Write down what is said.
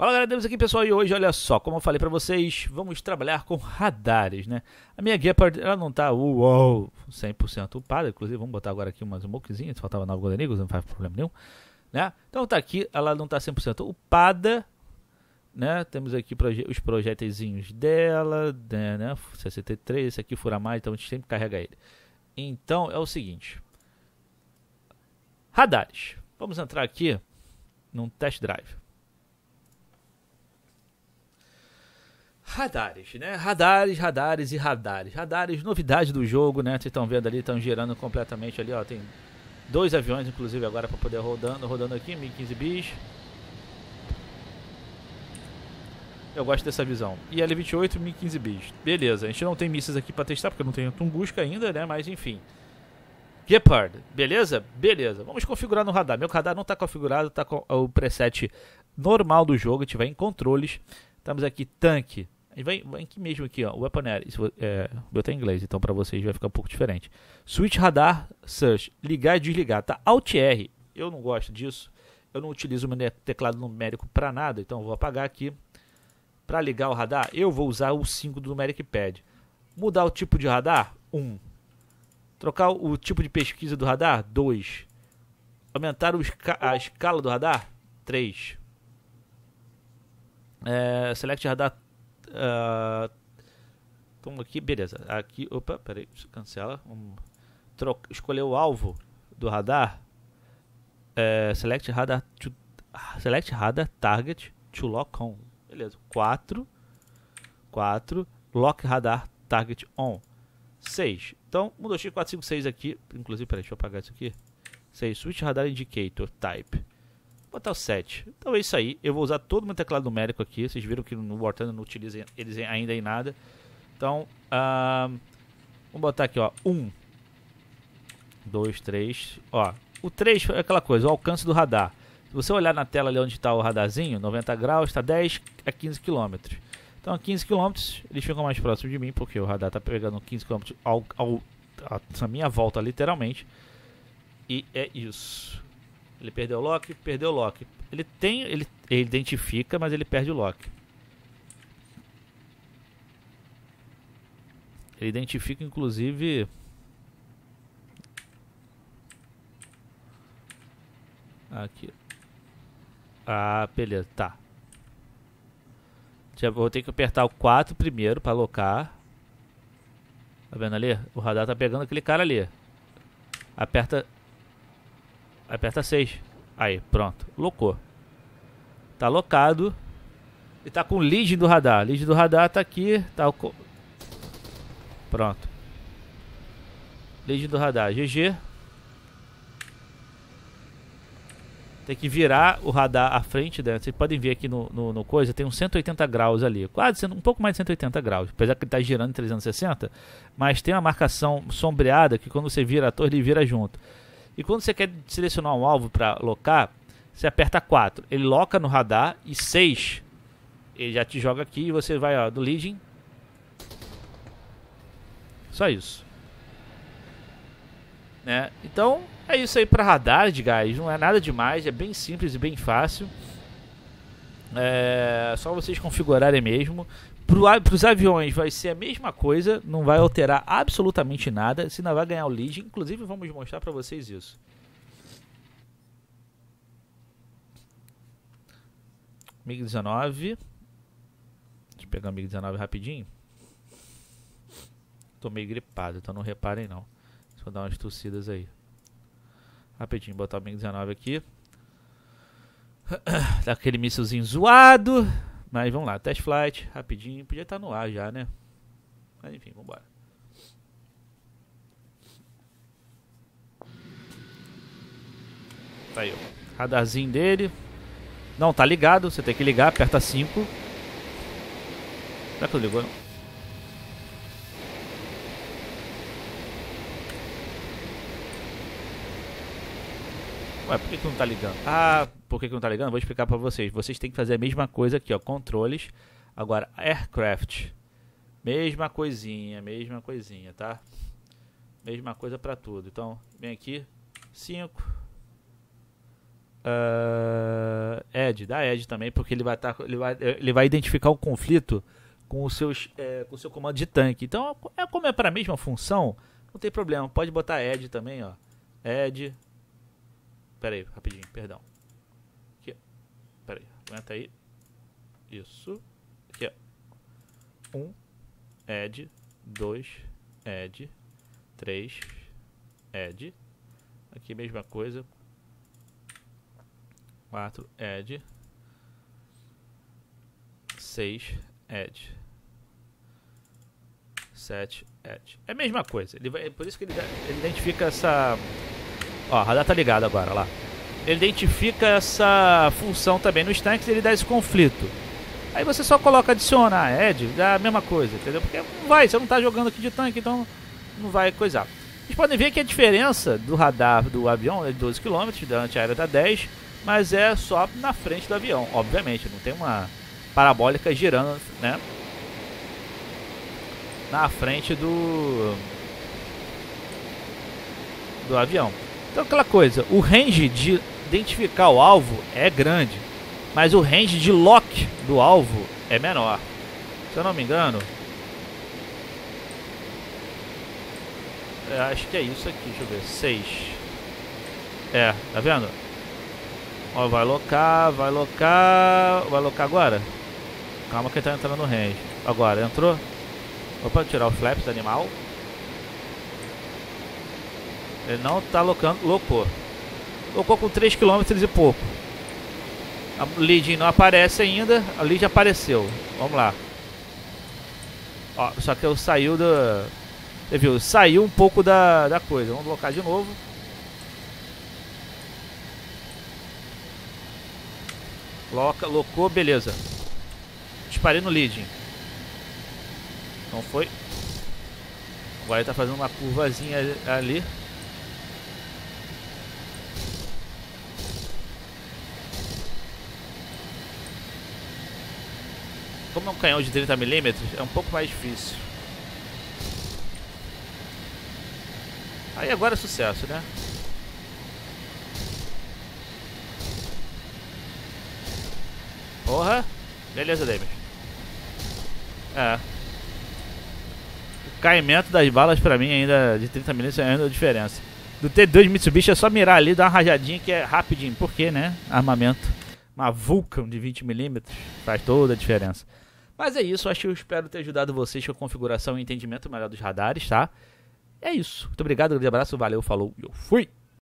Fala galera, temos aqui pessoal e hoje, olha só, como eu falei pra vocês, vamos trabalhar com radares, né? A minha Gepard, ela não tá uou, 100% upada, inclusive vamos botar agora aqui umas smokezinhas, faltava 9 Golden Eagles, não faz problema nenhum, né? Então tá aqui, ela não tá 100% upada, né? Temos aqui proje os projéteis dela, né, né? 63, esse aqui fura mais, então a gente sempre carrega ele. Então é o seguinte, radares, vamos entrar aqui num test drive. Radares, né? Radares, radares e radares. Radares, novidade do jogo, né? Vocês estão vendo ali, estão girando completamente ali, ó. Tem dois aviões, inclusive, agora para poder rodando, rodando aqui, 1015 bis. Eu gosto dessa visão. E L28, 1015 bis. Beleza, a gente não tem mísseis aqui para testar, porque não tem Tunguska ainda, né? Mas enfim. Gepard, beleza? Beleza. Vamos configurar no radar. Meu radar não está configurado, está com o preset normal do jogo. A gente vai em controles. Estamos aqui, tanque, e vai, vai aqui mesmo aqui, ó, Weapon Area. Isso, é, eu tenho inglês, então para vocês vai ficar um pouco diferente. Switch Radar Search, ligar e desligar, tá? Alt R, eu não gosto disso. Eu não utilizo o meu teclado numérico para nada, então vou apagar aqui. Para ligar o radar, eu vou usar o 5 do Numeric Pad. Mudar o tipo de radar? 1. Um. Trocar o tipo de pesquisa do radar? 2. Aumentar a escala do radar? 3. É, select radar Uh, toma aqui, beleza. Aqui, opa, peraí, cancela. Vamos troca, escolher o alvo do radar. É, select radar to, select radar target to lock on. Beleza. 4 4 lock radar target on. 6. Então, mudou x 4, 5, 6 aqui. Inclusive, peraí, deixa eu apagar isso aqui. 6. Switch radar indicator type. Botar o 7. Então é isso aí. Eu vou usar todo o meu teclado numérico aqui. Vocês viram que no War Thunder não utiliza eles ainda em nada. Então, uh, vamos botar aqui, ó. 1, 2, 3. Ó, o 3 é aquela coisa, o alcance do radar. Se você olhar na tela ali onde está o radarzinho, 90 graus, está 10 a 15 km. Então, a 15 km eles ficam mais próximos de mim, porque o radar está pegando 15 km ao, ao, à minha volta, literalmente. E é isso. Ele perdeu o lock, perdeu o lock. Ele tem, ele, ele identifica, mas ele perde o lock. Ele identifica, inclusive. Aqui. Ah, beleza, tá. Já vou ter que apertar o 4 primeiro para alocar. Tá vendo ali? O radar tá pegando aquele cara ali. Aperta Aperta 6. Aí, pronto. Locou. Tá locado. E tá com o lead do radar. Lead do radar tá aqui. Tá. Pronto. Lead do radar. GG. Tem que virar o radar à frente, né? Vocês podem ver aqui no, no, no, coisa, tem uns 180 graus ali. Quase um pouco mais de 180 graus. Apesar que ele está girando em 360. Mas tem uma marcação sombreada que quando você vira a torre, ele vira junto. E quando você quer selecionar um alvo para locar, você aperta 4. Ele loca no radar e 6 ele já te joga aqui e você vai ó, do leading. Só isso. Né? Então é isso aí para radar de gás. Não é nada demais, é bem simples e bem fácil. É só vocês configurarem mesmo. Para os aviões vai ser a mesma coisa, não vai alterar absolutamente nada, se não vai ganhar o lead. Inclusive, vamos mostrar para vocês isso. MiG-19. Deixa eu pegar o MiG-19 rapidinho. Tô meio gripado, então não reparem não. Eu dar umas tossidas aí. Rapidinho, botar o MiG-19 aqui. Dá aquele mísselzinho zoado. Mas vamos lá, test flight, rapidinho. Podia estar no ar já, né? Mas enfim, vamos embora. Tá aí, ó. Radarzinho dele. Não, tá ligado. Você tem que ligar, aperta 5. Será que eu ligou? Não? Ué, por que, que não tá ligando? Ah, por que, que não tá ligando? Vou explicar pra vocês. Vocês têm que fazer a mesma coisa aqui, ó. Controles. Agora, aircraft. Mesma coisinha, mesma coisinha, tá? Mesma coisa pra tudo. Então, vem aqui. 5. Uh, Ed, dá Ed também, porque ele vai, tá, ele vai, ele vai identificar o conflito com, os seus, é, com o seu comando de tanque. Então, é como é para a mesma função, não tem problema. Pode botar Ed também, ó. Ed. Pera aí, rapidinho, perdão. Aqui, pera aí, aguenta aí. Isso. Aqui, ó. Um, Ed. Dois, Ed. Três, Ed. Aqui, mesma coisa. 4 add 6 add 7 add. É a mesma coisa. Ele vai, por isso que ele, ele identifica essa. Ó, a radar tá ligada agora, lá. Ele identifica essa função também nos tanques ele dá esse conflito. Aí você só coloca adicionar add, dá a mesma coisa, entendeu? Porque não vai, você não tá jogando aqui de tanque, então não vai coisar. Vocês podem ver que a diferença do radar do avião é de 12 km, da antiaérea da 10 mas é só na frente do avião, obviamente, não tem uma parabólica girando, né? Na frente do do avião. Então aquela coisa, o range de identificar o alvo é grande, mas o range de lock do alvo é menor. Se eu não me engano, acho que é isso aqui, deixa eu ver, 6. É, tá vendo? Ó, vai locar, vai locar. Vai locar agora? Calma que tá entrando no range. Agora, entrou? Opa, tirar o flaps do animal. Ele não tá locando, locou. Locou com 3 km e pouco. A lead não aparece ainda, a lead apareceu. Vamos lá. Ó, só que eu saiu do... Você viu? Saiu um pouco da, da coisa. Vamos colocar de novo. Loca, locou, beleza. Disparei no leading. Não foi. Agora ele tá fazendo uma curvazinha ali. Como é um canhão de 30mm, é um pouco mais difícil. Aí agora é sucesso, né? Porra. Beleza, David. É. O caimento das balas pra mim ainda de 30 milímetros é ainda a diferença. Do T2 Mitsubishi é só mirar ali, dar uma rajadinha que é rapidinho. Por quê, né? Armamento. Uma Vulcan de 20 milímetros faz toda a diferença. Mas é isso, acho que eu espero ter ajudado vocês com a configuração e entendimento melhor dos radares, tá? É isso. Muito obrigado, um grande abraço, valeu, falou e eu fui!